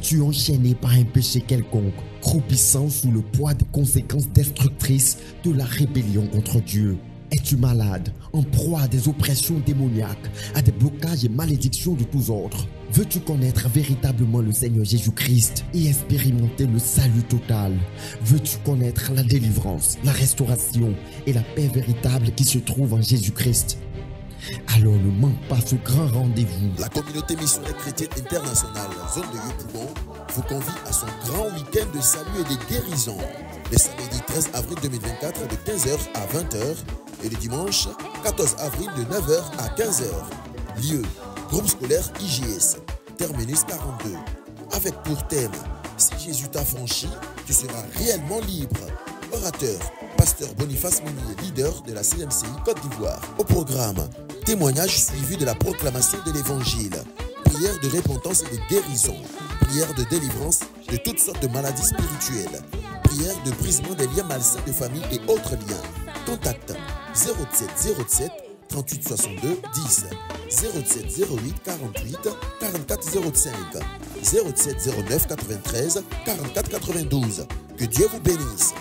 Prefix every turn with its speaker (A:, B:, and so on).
A: Es-tu enchaîné par un péché quelconque, croupissant sous le poids des conséquences destructrices de la rébellion contre Dieu? Es-tu malade, en proie à des oppressions démoniaques, à des blocages et malédictions de tous ordres? Veux-tu connaître véritablement le Seigneur Jésus-Christ et expérimenter le salut total? Veux-tu connaître la délivrance, la restauration et la paix véritable qui se trouve en Jésus-Christ? Alors ne manque pas ce grand rendez-vous.
B: La communauté missionnaire chrétienne internationale, zone de Yopougon, vous convie à son grand week-end de salut et de guérison. Le samedi 13 avril 2024 de 15h à 20h et le dimanche 14 avril de 9h à 15h. Lieu, groupe scolaire IGS, terminus 42. Avec pour thème, si Jésus t'a franchi, tu seras réellement libre. Orateur, pasteur Boniface Mounier, leader de la CMCI Côte d'Ivoire. Au programme, témoignage suivi de la proclamation de l'évangile, prière de repentance et de guérison, prière de délivrance de toutes sortes de maladies spirituelles, prière de brisement des liens malsains de famille et autres liens. Contact 07 07 38 62 10 07 08 48 44 05 07 09 93 44 92. Que Dieu vous bénisse.